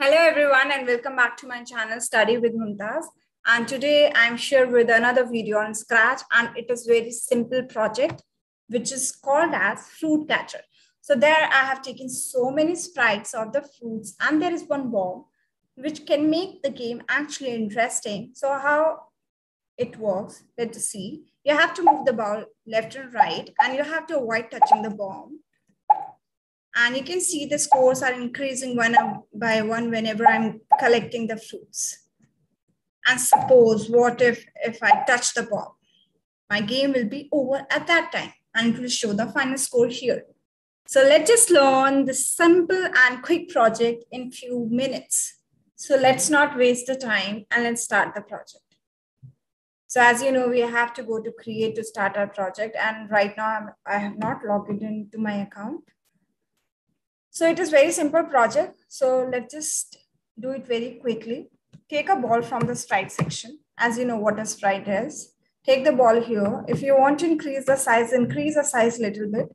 Hello everyone and welcome back to my channel Study with Mumtaz. And today I'm here with another video on Scratch and it is very simple project which is called as Fruit Catcher. So there I have taken so many sprites of the fruits and there is one ball which can make the game actually interesting. So how it works, let's see. You have to move the ball left and right and you have to avoid touching the ball and you can see the scores are increasing one by one whenever I'm collecting the fruits. And suppose what if, if I touch the ball? My game will be over at that time and it will show the final score here. So let's just learn the simple and quick project in few minutes. So let's not waste the time and let's start the project. So as you know, we have to go to create to start our project. And right now I'm, I have not logged into my account. So it is very simple project. So let's just do it very quickly. Take a ball from the sprite section. As you know what a sprite is. Take the ball here. If you want to increase the size, increase the size a little bit.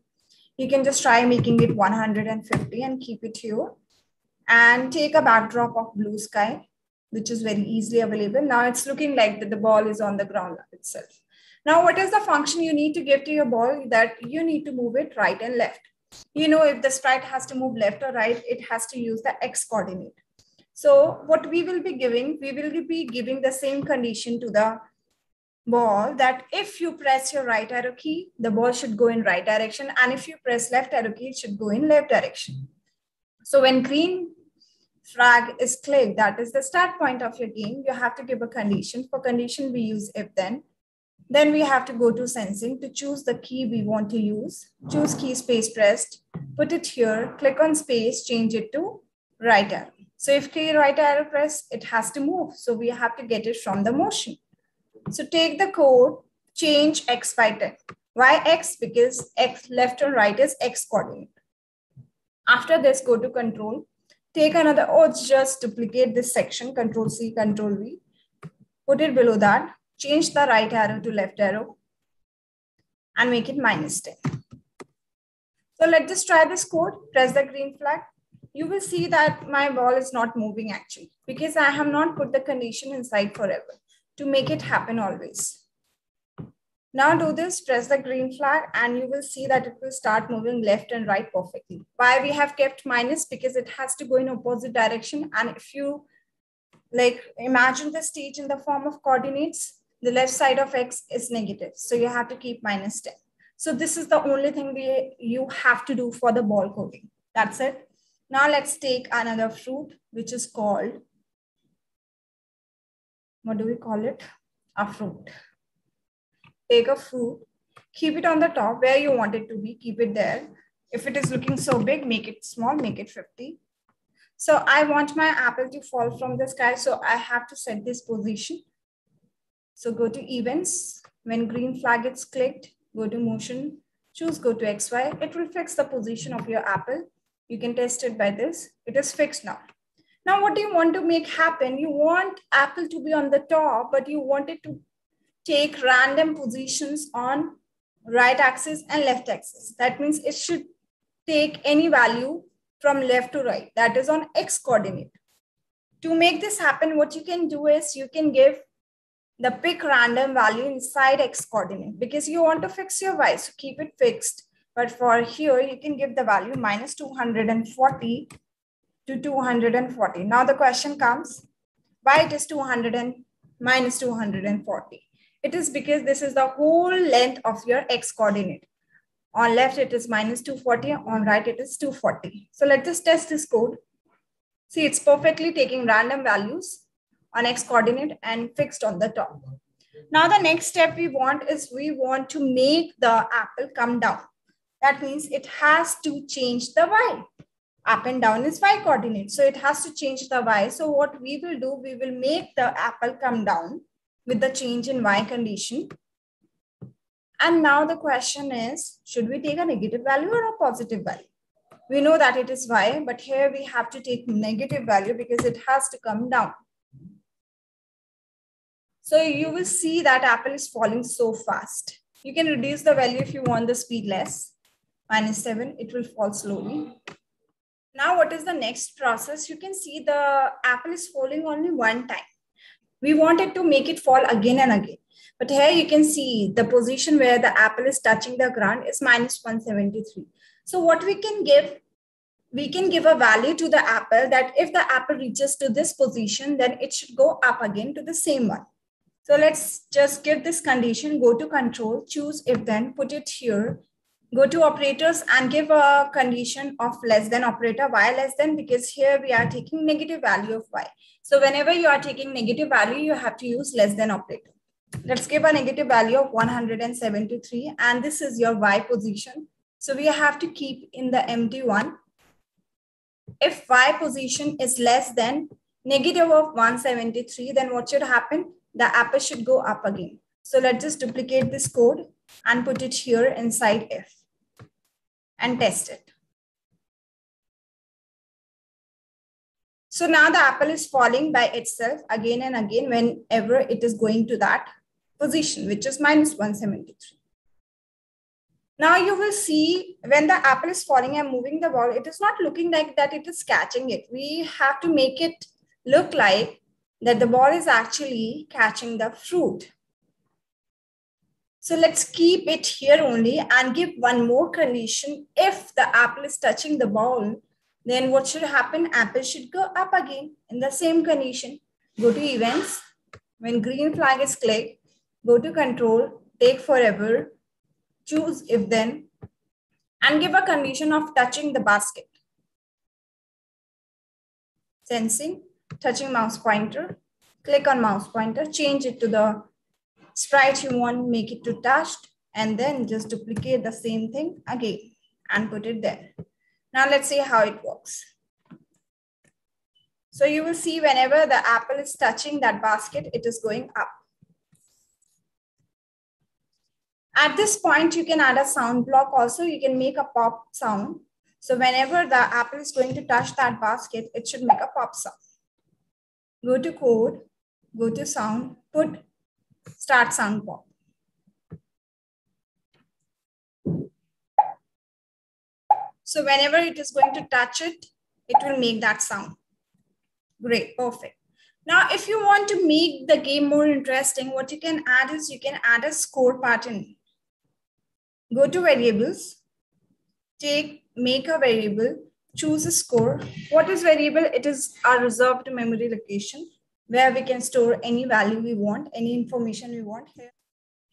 You can just try making it 150 and keep it here. And take a backdrop of blue sky, which is very easily available. Now it's looking like that the ball is on the ground itself. Now, what is the function you need to give to your ball? That you need to move it right and left you know if the sprite has to move left or right it has to use the x coordinate. So what we will be giving we will be giving the same condition to the ball that if you press your right arrow key the ball should go in right direction. And if you press left arrow key it should go in left direction. So when green flag is clicked that is the start point of your game. You have to give a condition. For condition we use if then then we have to go to sensing to choose the key we want to use. Choose key space pressed, put it here, click on space, change it to right arrow. So if key right arrow press, it has to move. So we have to get it from the motion. So take the code, change X by 10. Why X? Because X left or right is X coordinate. After this, go to control. Take another, oh, just duplicate this section, control C, control V. Put it below that change the right arrow to left arrow and make it minus 10. So let's just try this code, press the green flag. You will see that my ball is not moving actually because I have not put the condition inside forever to make it happen always. Now do this, press the green flag and you will see that it will start moving left and right perfectly. Why we have kept minus? Because it has to go in opposite direction. And if you like imagine the stage in the form of coordinates, the left side of x is negative. So you have to keep minus 10. So this is the only thing we, you have to do for the ball coding. That's it. Now let's take another fruit, which is called, what do we call it? A fruit. Take a fruit, keep it on the top where you want it to be, keep it there. If it is looking so big, make it small, make it 50. So I want my apple to fall from the sky. So I have to set this position so go to events. When green flag is clicked, go to motion, choose go to XY. It will fix the position of your apple. You can test it by this. It is fixed now. Now, what do you want to make happen? You want apple to be on the top, but you want it to take random positions on right axis and left axis. That means it should take any value from left to right. That is on X coordinate. To make this happen, what you can do is you can give the pick random value inside x coordinate because you want to fix your y, so keep it fixed. But for here, you can give the value minus 240 to 240. Now the question comes, why it is 200 and minus 240? It is because this is the whole length of your x coordinate. On left, it is minus 240. On right, it is 240. So let's just test this code. See, it's perfectly taking random values on x coordinate and fixed on the top. Now the next step we want is we want to make the apple come down. That means it has to change the y. Up and down is y coordinate. So it has to change the y. So what we will do, we will make the apple come down with the change in y condition. And now the question is, should we take a negative value or a positive value? We know that it is y, but here we have to take negative value because it has to come down. So you will see that Apple is falling so fast. You can reduce the value if you want the speed less. Minus 7, it will fall slowly. Now, what is the next process? You can see the apple is falling only one time. We wanted to make it fall again and again. But here you can see the position where the apple is touching the ground is minus 173. So what we can give, we can give a value to the apple that if the apple reaches to this position, then it should go up again to the same one. So let's just give this condition, go to control, choose if then, put it here, go to operators and give a condition of less than operator, y less than, because here we are taking negative value of y. So whenever you are taking negative value, you have to use less than operator. Let's give a negative value of 173, and this is your y position. So we have to keep in the empty one. If y position is less than negative of 173, then what should happen? The apple should go up again. So let's just duplicate this code and put it here inside if and test it. So now the apple is falling by itself again and again whenever it is going to that position, which is minus 173. Now you will see when the apple is falling and moving the ball, it is not looking like that it is catching it. We have to make it look like that the ball is actually catching the fruit. So let's keep it here only and give one more condition. If the apple is touching the ball, then what should happen? Apple should go up again in the same condition. Go to events. When green flag is clicked, go to control, take forever, choose if then, and give a condition of touching the basket. Sensing, touching mouse pointer, click on mouse pointer, change it to the sprite you want, make it to touched, and then just duplicate the same thing again and put it there. Now let's see how it works. So you will see whenever the apple is touching that basket, it is going up. At this point, you can add a sound block also. You can make a pop sound. So whenever the apple is going to touch that basket, it should make a pop sound. Go to code, go to sound, put Start sound pop. So whenever it is going to touch it, it will make that sound. Great, perfect. Now, if you want to make the game more interesting, what you can add is you can add a score pattern. Go to variables, take, make a variable, choose a score. What is variable? It is our reserved memory location where we can store any value we want, any information we want here.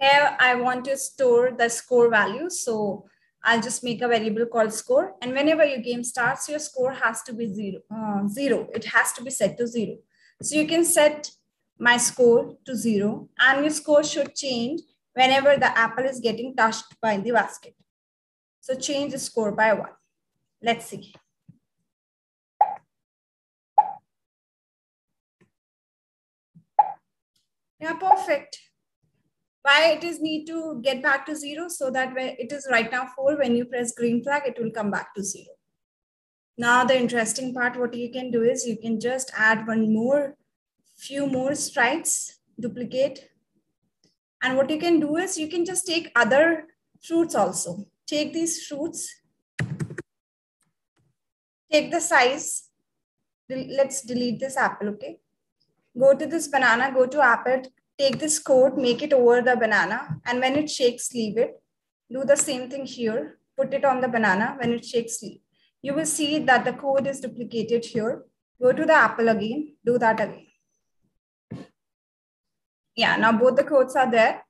Here, I want to store the score value. So I'll just make a variable called score. And whenever your game starts, your score has to be zero. Uh, zero. It has to be set to zero. So you can set my score to zero and your score should change whenever the apple is getting touched by the basket. So change the score by one. Let's see. Yeah, perfect. Why it is need to get back to zero so that when it is right now four, when you press green flag, it will come back to zero. Now the interesting part, what you can do is you can just add one more, few more sprites, duplicate. And what you can do is you can just take other fruits also. Take these fruits, take the size. Let's delete this apple, okay? Go to this banana, go to apple, take this coat, make it over the banana. And when it shakes, leave it. Do the same thing here. Put it on the banana. When it shakes, leave. You will see that the code is duplicated here. Go to the apple again. Do that again. Yeah, now both the codes are there.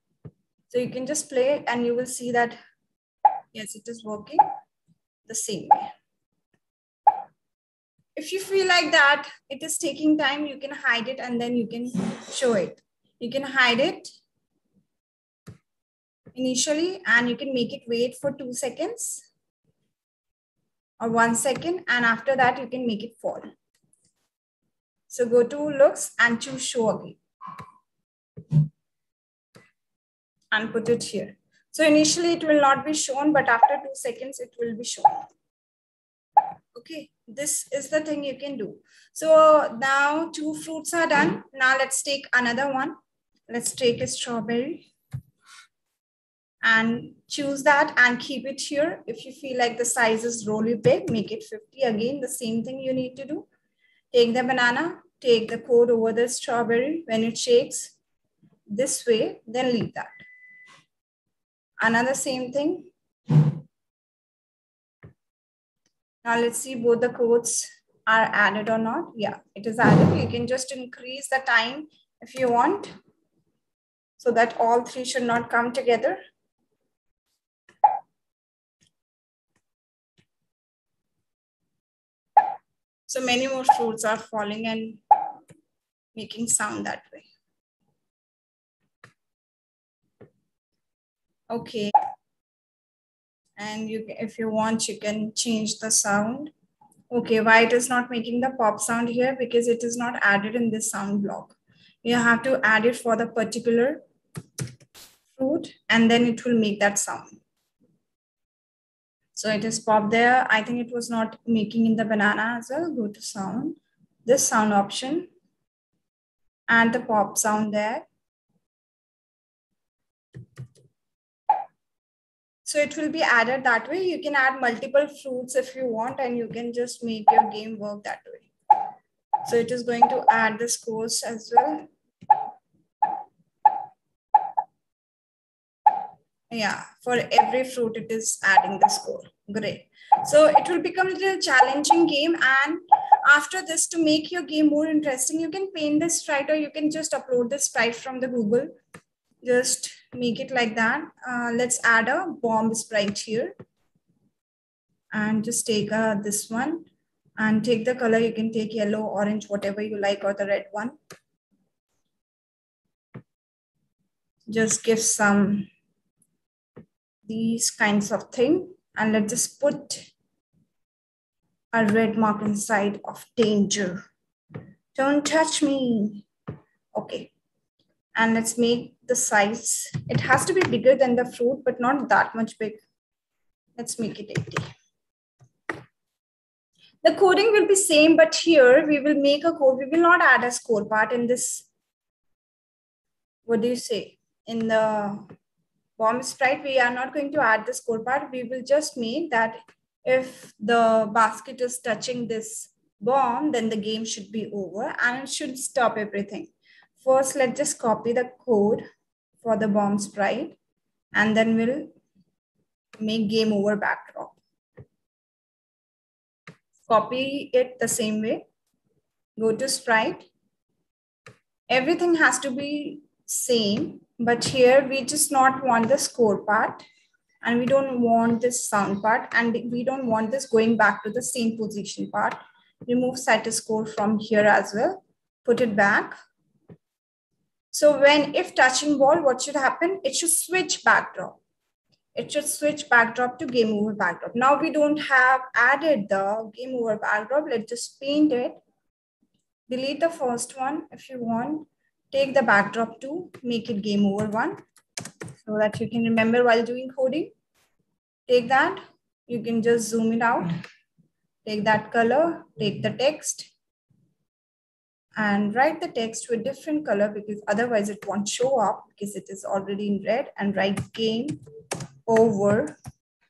So you can just play it and you will see that, yes, it is working the same way if you feel like that it is taking time, you can hide it and then you can show it. You can hide it initially and you can make it wait for two seconds or one second and after that you can make it fall. So go to looks and choose show again and put it here. So initially it will not be shown, but after two seconds it will be shown. Okay this is the thing you can do. So now two fruits are done. Mm-hmm. Now let's take another one. Let's take a strawberry. and choose that and keep it here. If you feel like the size is really big, make it 50. Again, the same thing you need to do. Take the banana, take the coat over the strawberry. When it shakes this way, then leave that. Another same thing. Now let's see both the coats are added or not. Yeah, it is added. You can just increase the time if you want so that all three should not come together. So many more fruits are falling and making sound that way. Okay. And you, if you want, you can change the sound. Okay, why it is not making the pop sound here? Because it is not added in this sound block. You have to add it for the particular fruit and then it will make that sound. So it is pop there. I think it was not making in the banana as well. Go to sound, this sound option and the pop sound there. So it will be added that way. You can add multiple fruits if you want and you can just make your game work that way. So it is going to add this course as well. Yeah, for every fruit, it is adding the score. Great. So it will become a little challenging game. And after this, to make your game more interesting, you can paint this sprite or you can just upload this sprite from the Google. Just make it like that. Uh, let's add a bomb sprite here. And just take uh, this one and take the color. You can take yellow, orange, whatever you like, or the red one. Just give some these kinds of thing. And let's just put a red mark inside of danger. Don't touch me. Okay. And let's make the size. It has to be bigger than the fruit, but not that much big. Let's make it 80. The coding will be same, but here we will make a code. We will not add a score part in this. What do you say? In the bomb sprite, we are not going to add the score part. We will just mean that if the basket is touching this bomb, then the game should be over and it should stop everything. First, let's just copy the code for the bomb sprite and then we'll make game over backdrop. Copy it the same way. Go to sprite. Everything has to be same but here we just not want the score part and we don't want this sound part and we don't want this going back to the same position part. Remove set score from here as well. Put it back. So when if touching ball, what should happen? It should switch backdrop. It should switch backdrop to game over backdrop. Now we don't have added the game over backdrop. Let's just paint it. Delete the first one if you want take the backdrop to make it game over one so that you can remember while doing coding. Take that, you can just zoom it out. Take that color, take the text and write the text with different color because otherwise it won't show up because it is already in red and write game over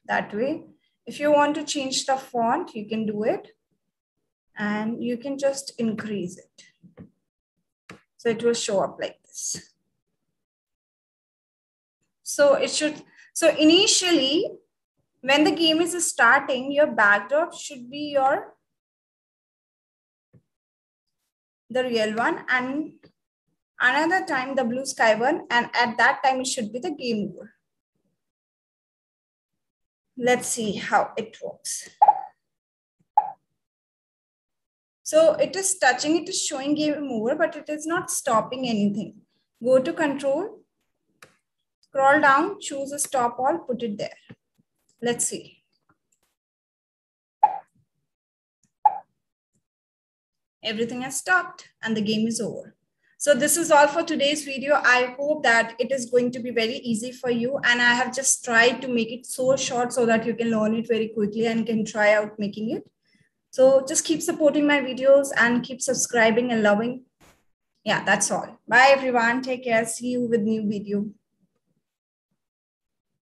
that way. If you want to change the font, you can do it and you can just increase it. So it will show up like this. So it should, so initially when the game is starting, your backdrop should be your, the real one and another time the blue sky one and at that time it should be the game over. Let's see how it works. So it is touching, it is showing game over, but it is not stopping anything. Go to control, scroll down, choose a stop all, put it there. Let's see. Everything has stopped and the game is over. So this is all for today's video. I hope that it is going to be very easy for you. And I have just tried to make it so short so that you can learn it very quickly and can try out making it. So just keep supporting my videos and keep subscribing and loving. Yeah, that's all. Bye everyone. Take care. See you with new video.